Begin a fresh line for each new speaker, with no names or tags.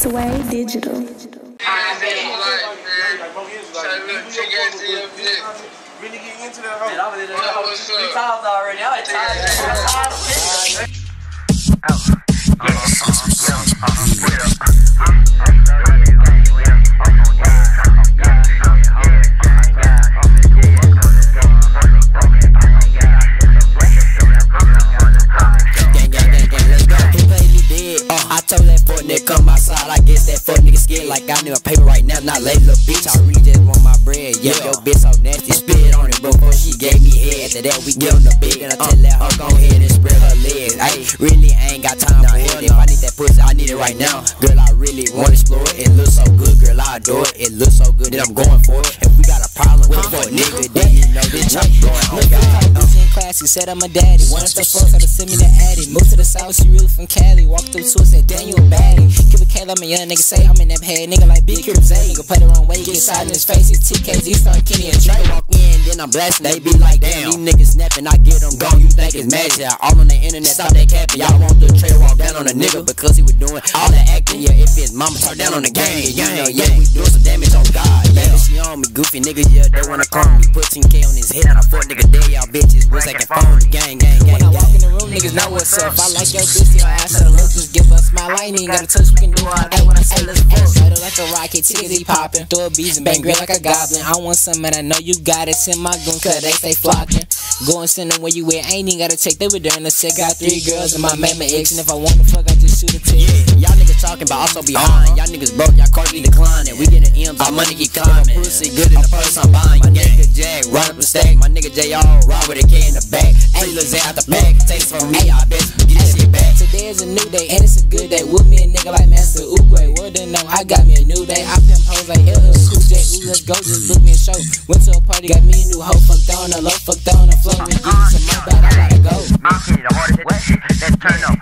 Sway Digital.
Gang, outside. I guess that fuck nigga scared like I need a paper right now. Not late, little bitch. I really just want my bread. Yeah, yo, bitch so nasty. Spit on it before she gave me head. After that, we get on the bed and I tell that hoe go ahead and spread her legs. I really ain't got time for it. If I need that pussy, I need it right now. Girl, I really want to explore it. It looks so good, girl. I adore it. It looks so good that I'm going for it. If we got a problem with it, fuck nigga, then you know this chop going on. God.
Bitch in classy, said I'm a daddy. One of the folks to send me the addy. Moved to the south, she really from Cali. Walked through to said, Daniel a baddie. Keep a K, I'm a young nigga, say I'm in that head. Nigga like Big Crib Zay. Nigga play the wrong way, get side in his face. It's he start Kenny and Drake.
They walk in, then I'm blasting. They be like, damn, these niggas snapping. I get them gone. You think it's magic? All on the internet, stop that capping. Y'all want the trail walk down on a nigga because he was doing all that acting. Yeah, if his mama talk down on the game, yeah, you know, yeah, we doing some damage on God. Yeah, she on me, goofy nigga. Yeah, they wanna call me. Uh-huh. Put 10K on his head. and I fuck nigga dead. Y'all bitches was acting phone. Gang, gang, gang,
When I walk in the room, niggas know what's up. I like your bitch, your ass a look, just give us my line. Ain't got a touch, we can do all that when I say let's fuck. Settle like a rocket, tickets he poppin'. Throw a beats and bang great like a goblin. I want some and I know you got it. Send my goon, cause they stay flocking. Go and send them where you at. Ain't even gotta take, they were during the set. Got three girls and my man, my ex. And if I wanna fuck, I just shoot a text.
Yeah, y'all niggas talking but also behind. Y'all niggas broke, y'all card be declining. We getting M's, our money keep climbing. Pussy good in the purse, I'm buying. My nigga Jack, run up the stack. My nigga JR, ride with a K in the back. Trailers out the back, takes from me, I bet you get this shit back.
Today is a new day and it's a good day. With me a nigga like Master Oogway. Word to know I got me a new day. I pimp hoes like LL Cool J, ooh, let's go, just book me a show. Went to a party, got me a new hoe, fucked on a low, fucked on a flow. Give me some more, but I gotta go. Monkey, the hardest hit, that turn up.